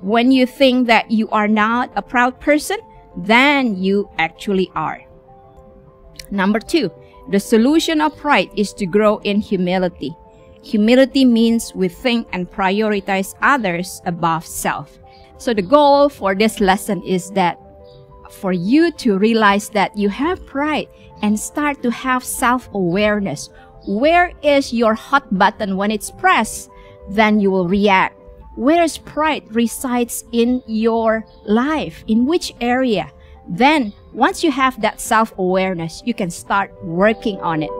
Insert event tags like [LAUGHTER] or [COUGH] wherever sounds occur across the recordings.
When you think that you are not a proud person, then you actually are. Number two, the solution of pride is to grow in humility. Humility means we think and prioritize others above self. So the goal for this lesson is that for you to realize that you have pride and start to have self-awareness. Where is your hot button when it's pressed? Then you will react. Where is pride resides in your life? In which area? Then, once you have that self awareness, you can start working on it.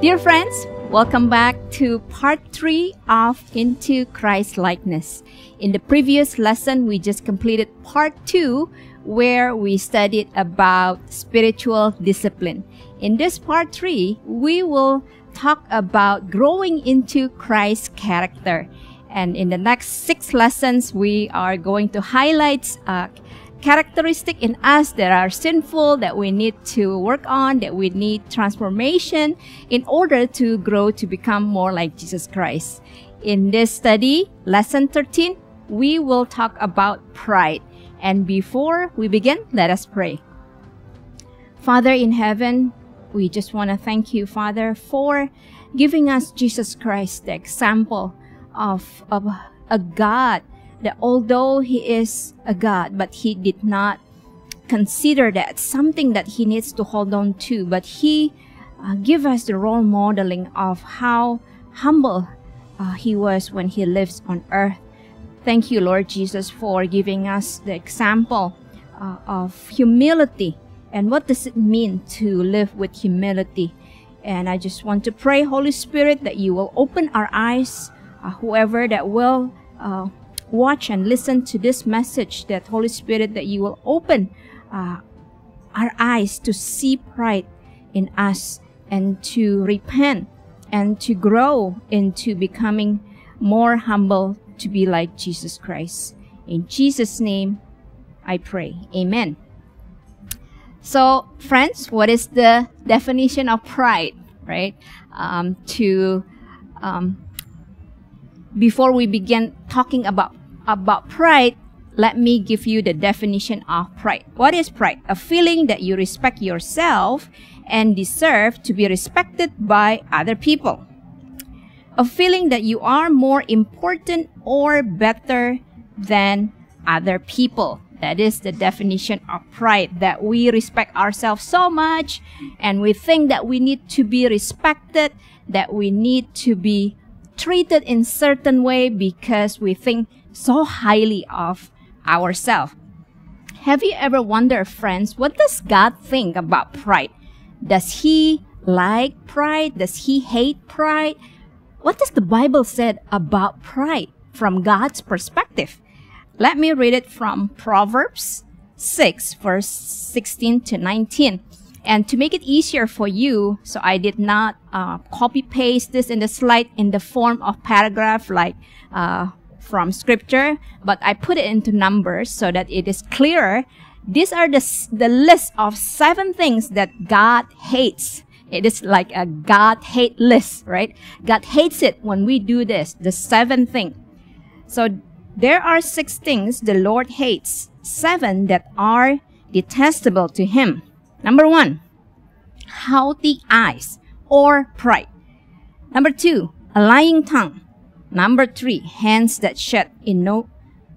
Dear friends, welcome back to part 3 of Into Christlikeness. In the previous lesson, we just completed part 2 where we studied about spiritual discipline. In this part 3, we will talk about growing into Christ's character. And in the next six lessons, we are going to highlight uh, characteristic in us that are sinful that we need to work on, that we need transformation in order to grow to become more like Jesus Christ. In this study, lesson 13, we will talk about pride. And before we begin, let us pray. Father in heaven, we just want to thank you, Father, for giving us Jesus Christ, the example of, of a God that although he is a God, but he did not consider that something that he needs to hold on to, but he uh, give us the role modeling of how humble uh, he was when he lives on earth. Thank you, Lord Jesus, for giving us the example uh, of humility and what does it mean to live with humility. And I just want to pray, Holy Spirit, that you will open our eyes, uh, whoever that will uh, watch and listen to this message that Holy Spirit that you will open uh, our eyes to see pride in us and to repent and to grow into becoming more humble to be like Jesus Christ. In Jesus' name, I pray. Amen. So, friends, what is the definition of pride, right? Um, to um, before we begin talking about about pride, let me give you the definition of pride. What is pride? A feeling that you respect yourself and deserve to be respected by other people. A feeling that you are more important or better than other people. That is the definition of pride, that we respect ourselves so much and we think that we need to be respected, that we need to be treated in certain way because we think so highly of ourselves. Have you ever wondered, friends, what does God think about pride? Does he like pride? Does he hate pride? What does the Bible said about pride from God's perspective? Let me read it from Proverbs 6 verse 16 to 19. And to make it easier for you, so I did not uh, copy paste this in the slide in the form of paragraph like uh, from scripture, but I put it into numbers so that it is clearer. These are the, the list of seven things that God hates. It is like a God hate list, right? God hates it when we do this, the seven thing. So there are six things the Lord hates, seven that are detestable to him. Number one, haughty eyes or pride. Number two, a lying tongue. Number three, hands that shed in no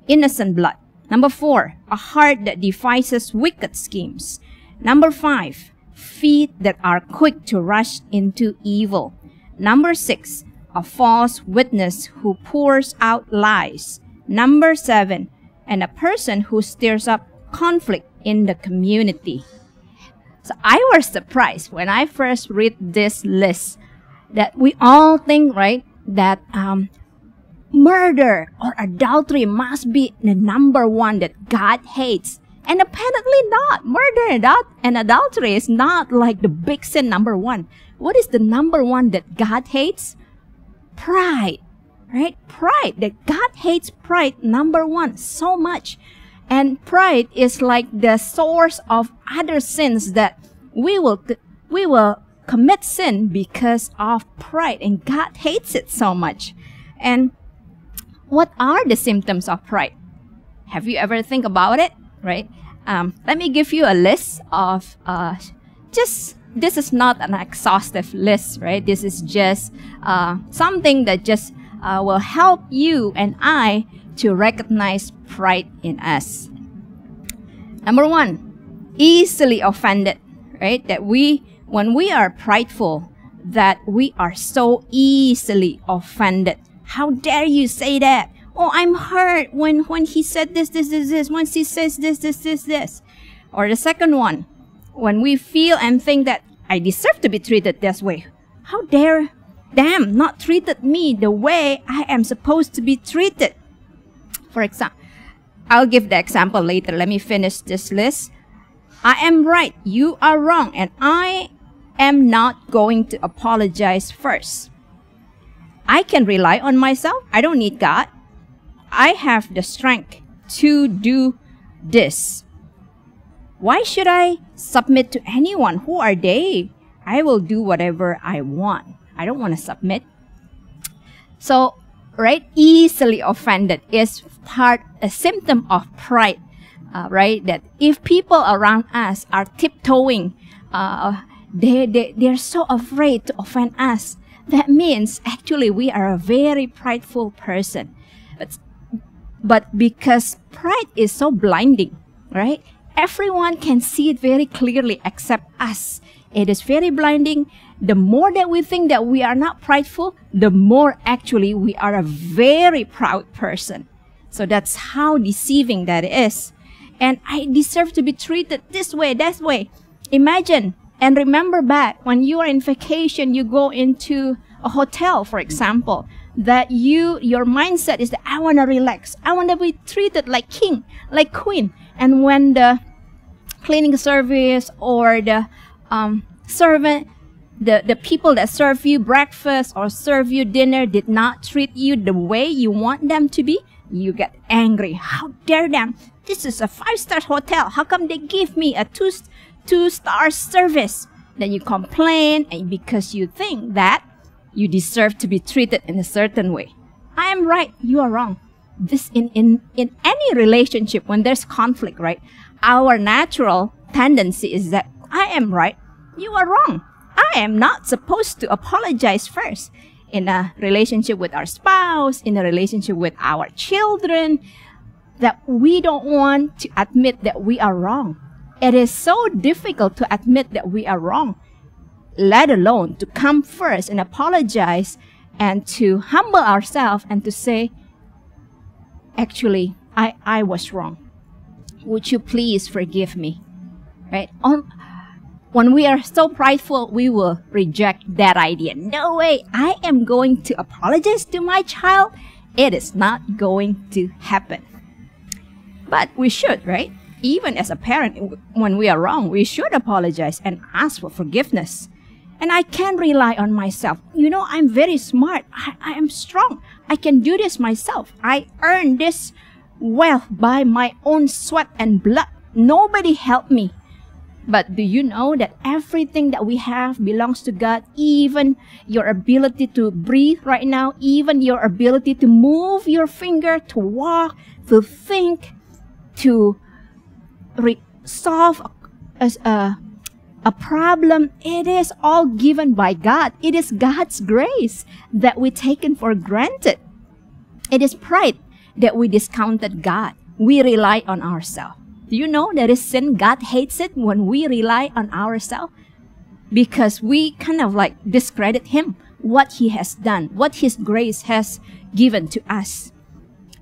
innocent blood. Number four, a heart that devises wicked schemes. Number five, feet that are quick to rush into evil. Number six, a false witness who pours out lies. Number seven, and a person who stirs up conflict in the community. So I was surprised when I first read this list that we all think, right, that um, murder or adultery must be the number one that God hates. And apparently not. Murder and adultery is not like the big sin number one. What is the number one that God hates? Pride. Right? Pride. That God hates pride number one so much. And pride is like the source of other sins that we will we will commit sin because of pride, and God hates it so much. And what are the symptoms of pride? Have you ever think about it? Right? Um, let me give you a list of uh, just this is not an exhaustive list, right? This is just uh, something that just uh, will help you and I to recognize pride in us. Number one, easily offended, right? That we, when we are prideful, that we are so easily offended. How dare you say that? Oh, I'm hurt when, when he said this, this, this, this, once he says this, this, this, this. Or the second one, when we feel and think that I deserve to be treated this way. How dare them not treated me the way I am supposed to be treated? For example, I'll give the example later. Let me finish this list. I am right, you are wrong, and I am not going to apologize first. I can rely on myself. I don't need God. I have the strength to do this. Why should I submit to anyone? Who are they? I will do whatever I want. I don't want to submit. So, right, easily offended is part, a symptom of pride, uh, right? That if people around us are tiptoeing, uh, they, they, they're so afraid to offend us. That means actually we are a very prideful person. But, but because pride is so blinding, right? everyone can see it very clearly except us. It is very blinding. The more that we think that we are not prideful, the more actually we are a very proud person. So that's how deceiving that is. And I deserve to be treated this way, that way. Imagine and remember back when you are in vacation, you go into a hotel, for example, that you, your mindset is that I want to relax. I want to be treated like king, like queen. And when the cleaning service or the um, servant, the, the people that serve you breakfast or serve you dinner did not treat you the way you want them to be, you get angry. How dare them? This is a five star hotel. How come they give me a two, two star service? Then you complain and because you think that you deserve to be treated in a certain way. I am right, you are wrong. This in, in, in any relationship when there's conflict, right? our natural tendency is that I am right, you are wrong. I am not supposed to apologize first. In a relationship with our spouse, in a relationship with our children, that we don't want to admit that we are wrong. It is so difficult to admit that we are wrong, let alone to come first and apologize and to humble ourselves and to say, actually, I, I was wrong would you please forgive me? Right? On, when we are so prideful, we will reject that idea. No way, I am going to apologize to my child. It is not going to happen. But we should, right? Even as a parent, when we are wrong, we should apologize and ask for forgiveness. And I can rely on myself. You know, I'm very smart. I, I am strong. I can do this myself. I earn this wealth by my own sweat and blood. Nobody helped me. But do you know that everything that we have belongs to God? Even your ability to breathe right now, even your ability to move your finger, to walk, to think, to re- solve a, a, a problem, it is all given by God. It is God's grace that we taken for granted. It is pride that we discounted God. We rely on ourselves. Do you know that is sin? God hates it when we rely on ourselves because we kind of like discredit Him, what He has done, what His grace has given to us.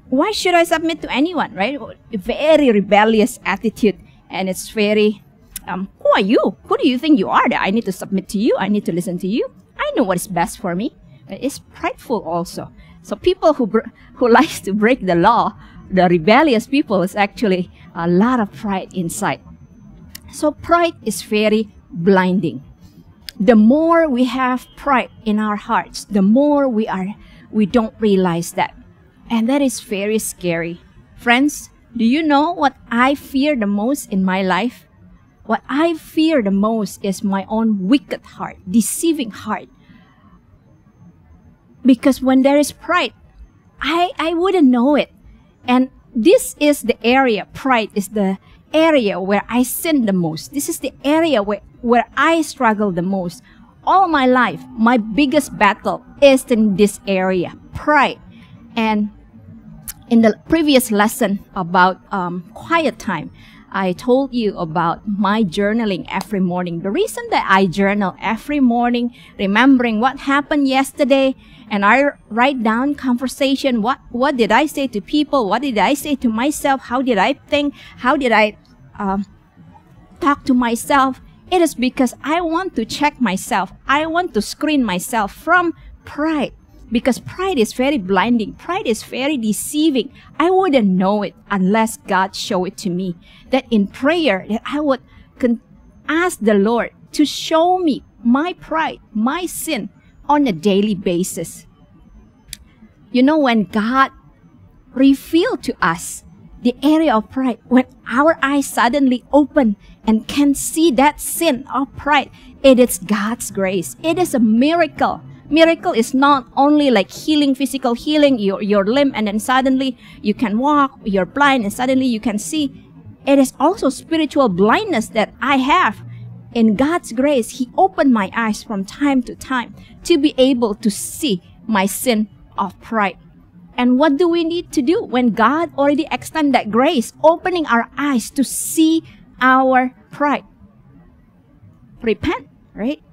Why should I submit to anyone, right? Very rebellious attitude, and it's very, um, who are you? Who do you think you are that I need to submit to you? I need to listen to you. I know what is best for me. It's prideful also. So people who who [LAUGHS] likes to break the law, the rebellious people, is actually a lot of pride inside. So pride is very blinding. The more we have pride in our hearts, the more we are we don't realize that. And that is very scary. Friends, do you know what I fear the most in my life? what I fear the most is my own wicked heart, deceiving heart. Because when there is pride, I, I wouldn't know it. And this is the area, pride is the area where I sin the most. This is the area where, where I struggle the most. All my life, my biggest battle is in this area, pride. And in the previous lesson about um, quiet time, I told you about my journaling every morning. The reason that I journal every morning, remembering what happened yesterday, and I write down conversation. What what did I say to people? What did I say to myself? How did I think? How did I um, talk to myself? It is because I want to check myself. I want to screen myself from pride because pride is very blinding. Pride is very deceiving. I wouldn't know it unless God show it to me. That in prayer, that I would ask the Lord to show me my pride, my sin on a daily basis. You know, when God revealed to us the area of pride, when our eyes suddenly open and can see that sin of pride, it is God's grace. It is a miracle miracle is not only like healing physical healing your, your limb and then suddenly you can walk you're blind and suddenly you can see. It is also spiritual blindness that i have. In god's grace he opened my eyes from time to time to be able to see my sin of pride. And what do we need to do when god already extended that grace opening our eyes to see our pride? Repent right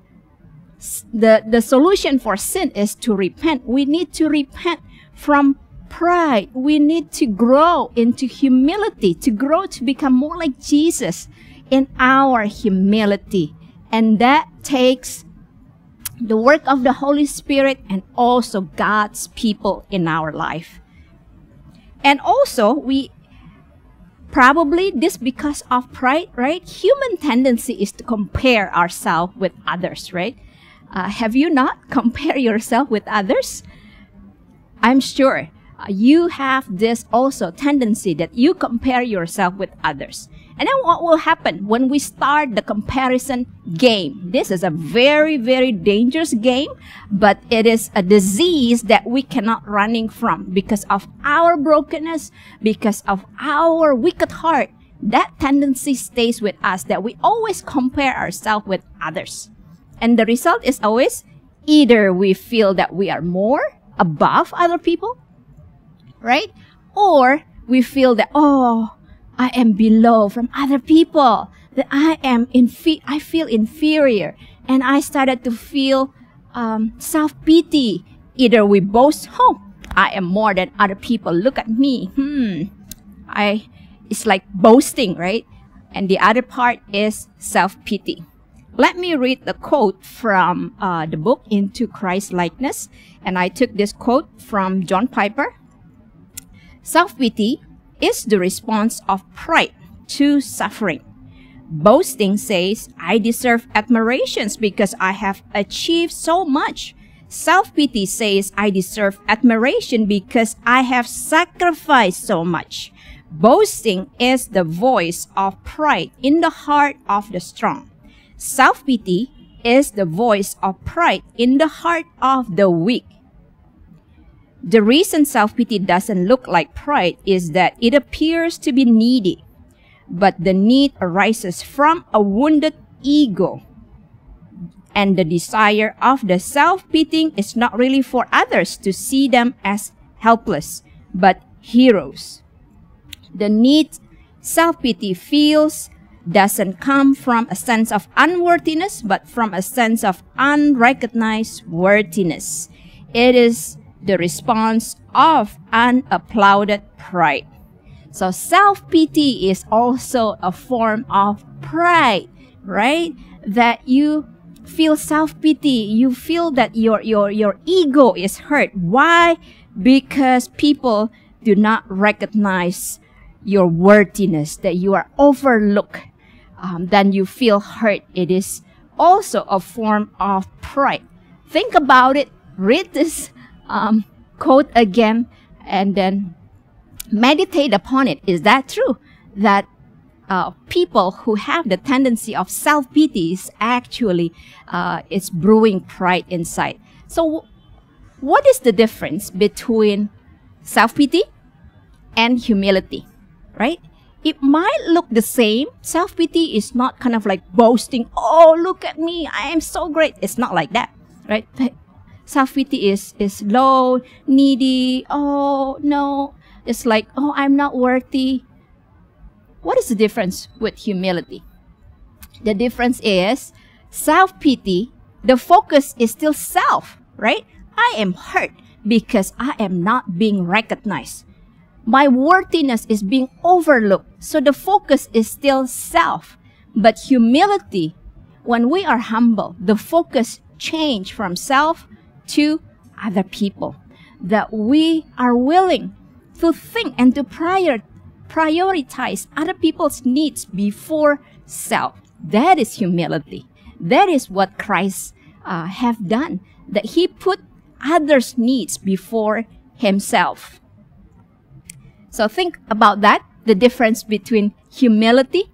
the, the solution for sin is to repent. We need to repent from pride. We need to grow into humility, to grow to become more like Jesus in our humility. And that takes the work of the Holy Spirit and also God's people in our life. And also, we probably this because of pride, right? Human tendency is to compare ourselves with others, right? Uh, have you not [LAUGHS] compare yourself with others? I'm sure uh, you have this also tendency that you compare yourself with others. And then what will happen when we start the comparison game? This is a very, very dangerous game, but it is a disease that we cannot running from because of our brokenness, because of our wicked heart. That tendency stays with us that we always compare ourselves with others. And the result is always either we feel that we are more above other people, right? Or we feel that, oh, I am below from other people, that I am infe- I feel inferior. And I started to feel um, self pity. Either we boast, oh, I am more than other people. Look at me. Hmm. I, it's like boasting, right? And the other part is self pity. Let me read the quote from uh, the book Into Christlikeness. And I took this quote from John Piper. Self pity is the response of pride to suffering. Boasting says, I deserve admirations because I have achieved so much. Self pity says, I deserve admiration because I have sacrificed so much. Boasting is the voice of pride in the heart of the strong. Self pity is the voice of pride in the heart of the weak. The reason self pity doesn't look like pride is that it appears to be needy, but the need arises from a wounded ego. And the desire of the self pitying is not really for others to see them as helpless, but heroes. The need self pity feels doesn't come from a sense of unworthiness, but from a sense of unrecognized worthiness. It is the response of unapplauded pride. So self-pity is also a form of pride, right? That you feel self-pity, you feel that your, your, your ego is hurt. Why? Because people do not recognize your worthiness, that you are overlooked um, then you feel hurt. It is also a form of pride. Think about it. Read this um, quote again and then meditate upon it. Is that true? That uh, people who have the tendency of self pity is actually uh, it's brewing pride inside. So, what is the difference between self pity and humility? Right? It might look the same. Self pity is not kind of like boasting. Oh, look at me! I am so great. It's not like that, right? Self pity is is low, needy. Oh no, it's like oh I'm not worthy what is the difference with humility? The difference is self pity, the focus is still self, right? I am hurt because I am not being recognized. My worthiness is being overlooked. So the focus is still self. But humility, when we are humble, the focus change from self to other people. That we are willing to think and to prior, prioritize other people's needs before self. That is humility. That is what Christ uh, have done. That he put others' needs before himself. So think about that. The difference between humility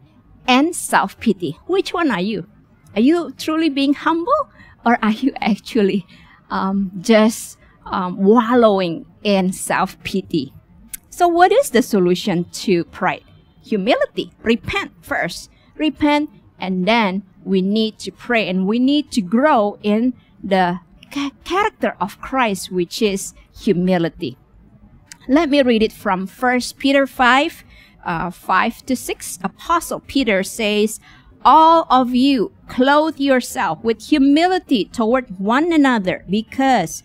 and self pity. Which one are you? Are you truly being humble, or are you actually um, just um, wallowing in self pity? So, what is the solution to pride? Humility. Repent first. Repent, and then we need to pray and we need to grow in the character of Christ, which is humility. Let me read it from 1 Peter 5 uh, 5 to 6. Apostle Peter says, All of you clothe yourself with humility toward one another because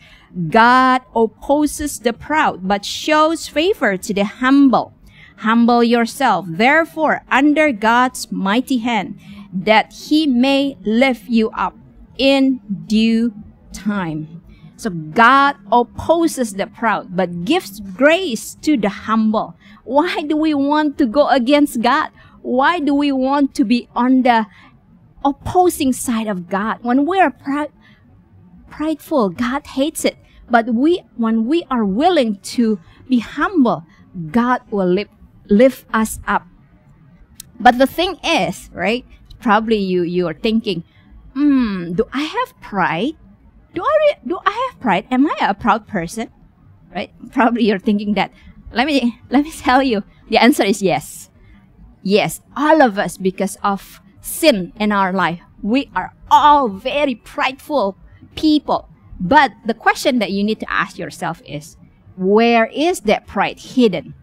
God opposes the proud, but shows favor to the humble. Humble yourself, therefore, under God's mighty hand, that he may lift you up in due time. So God opposes the proud, but gives grace to the humble. Why do we want to go against God? Why do we want to be on the opposing side of God? When we are proud, prideful, God hates it. But we, when we are willing to be humble, God will lift, lift us up. But the thing is, right? Probably you, you are thinking, hmm, do I have pride? Do I, re- do I have pride? Am I a proud person? Right? Probably you're thinking that. Let me, let me tell you, the answer is yes. Yes, all of us, because of sin in our life, we are all very prideful people. But the question that you need to ask yourself is where is that pride hidden?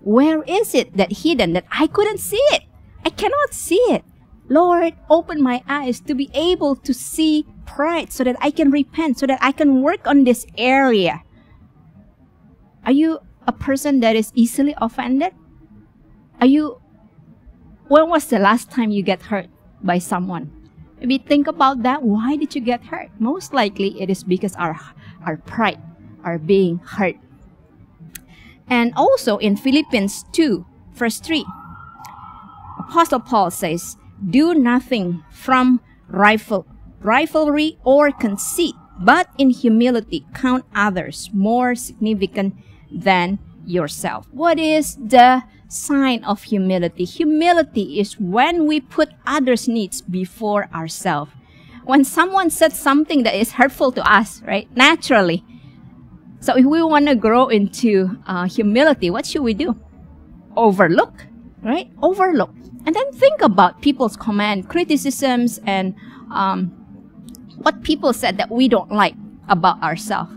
Where is it that hidden that I couldn't see it? I cannot see it. Lord, open my eyes to be able to see pride so that I can repent, so that I can work on this area. Are you a person that is easily offended? Are you, when was the last time you get hurt by someone? Maybe think about that. Why did you get hurt? Most likely it is because our our pride are being hurt. And also in Philippians 2, verse 3, Apostle Paul says, Do nothing from rifle, rivalry or conceit, but in humility count others more significant than yourself. What is the sign of humility. Humility is when we put others' needs before ourselves. When someone says something that is hurtful to us, right? Naturally. So if we want to grow into uh, humility, what should we do? Overlook, right? Overlook. And then think about people's comment, criticisms, and um, what people said that we don't like about ourselves.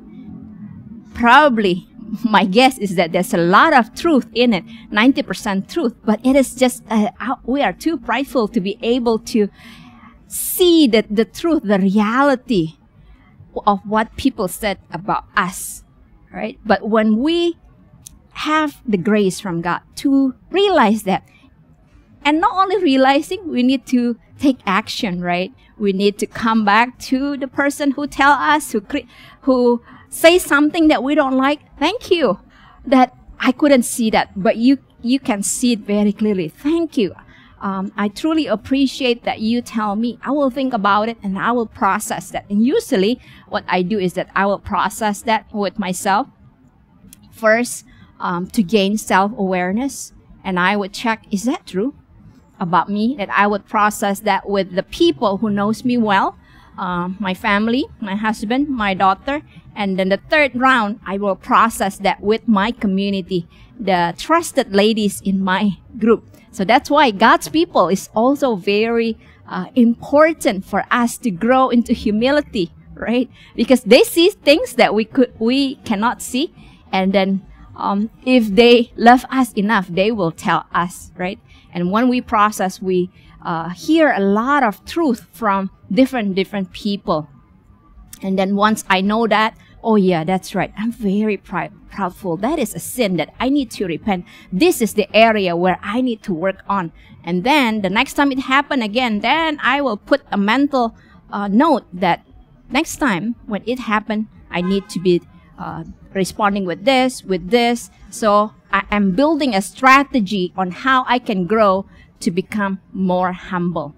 Probably my guess is that there's a lot of truth in it 90% truth but it is just uh, we are too prideful to be able to see that the truth the reality of what people said about us right but when we have the grace from god to realize that and not only realizing we need to take action right we need to come back to the person who tell us who who say something that we don't like, thank you. That I couldn't see that, but you you can see it very clearly. Thank you. Um, I truly appreciate that you tell me. I will think about it and I will process that. And usually, what I do is that I will process that with myself first um, to gain self awareness, and I would check: is that true? About me, that I would process that with the people who knows me well, uh, my family, my husband, my daughter, and then the third round, I will process that with my community, the trusted ladies in my group. So that's why God's people is also very uh, important for us to grow into humility, right? Because they see things that we could we cannot see, and then um, if they love us enough, they will tell us, right? And when we process, we uh, hear a lot of truth from different different people. And then once I know that, oh yeah, that's right. I'm very pride, proudful. That is a sin that I need to repent. This is the area where I need to work on. And then the next time it happen again, then I will put a mental uh, note that next time when it happen, I need to be uh, responding with this, with this. So I am building a strategy on how I can grow to become more humble.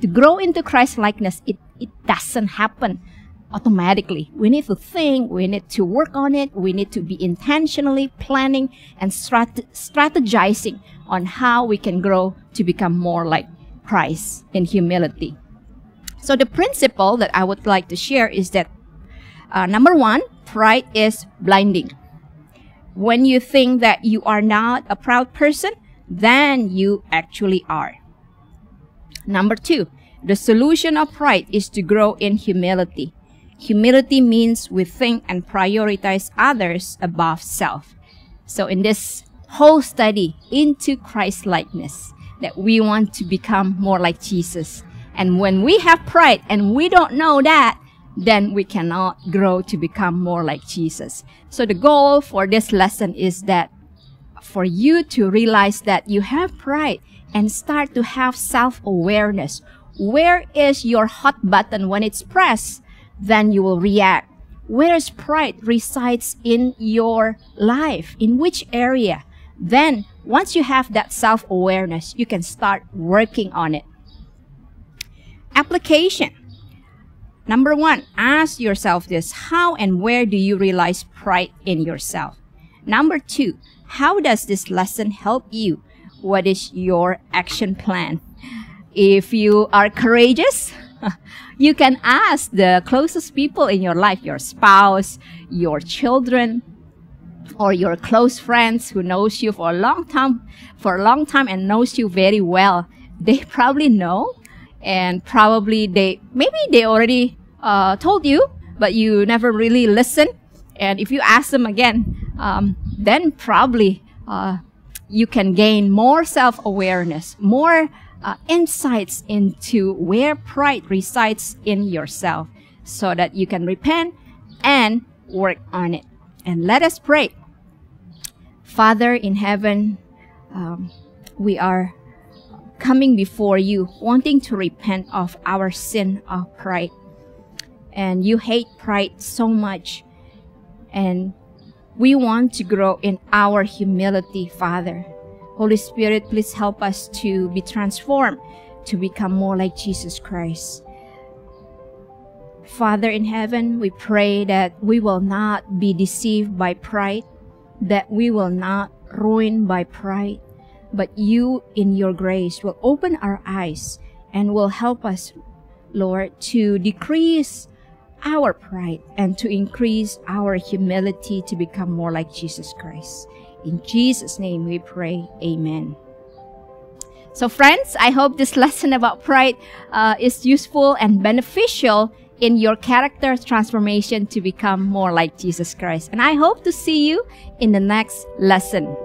To grow into Christ likeness, it, it doesn't happen automatically. We need to think, we need to work on it, we need to be intentionally planning and strat- strategizing on how we can grow to become more like Christ in humility. So the principle that I would like to share is that uh, number one, pride is blinding. When you think that you are not a proud person, then you actually are. Number two, the solution of pride is to grow in humility. Humility means we think and prioritize others above self. So in this whole study into Christ likeness, that we want to become more like Jesus. And when we have pride and we don't know that, then we cannot grow to become more like Jesus. So the goal for this lesson is that for you to realize that you have pride and start to have self-awareness. Where is your hot button when it's pressed? Then you will react. Where is pride resides in your life? In which area? Then once you have that self-awareness, you can start working on it. Application. Number one, ask yourself this. How and where do you realize pride in yourself? Number two, how does this lesson help you? What is your action plan? If you are courageous, [LAUGHS] you can ask the closest people in your life, your spouse, your children, or your close friends who knows you for a long time, for a long time and knows you very well. They probably know and probably they maybe they already uh, told you but you never really listen. And if you ask them again um, then probably uh, you can gain more self-awareness more uh, insights into where pride resides in yourself so that you can repent and work on it. And let us pray. Father in heaven um, we are coming before you, wanting to repent of our sin of pride. And you hate pride so much. And we want to grow in our humility, Father. Holy Spirit, please help us to be transformed to become more like Jesus Christ. Father in heaven, we pray that we will not be deceived by pride, that we will not ruin by pride, but you, in your grace, will open our eyes and will help us, Lord, to decrease our pride and to increase our humility to become more like Jesus Christ. In Jesus' name we pray. Amen. So, friends, I hope this [LAUGHS] lesson about pride uh, is useful and beneficial in your character transformation to become more like Jesus Christ. And I hope to see you in the next lesson.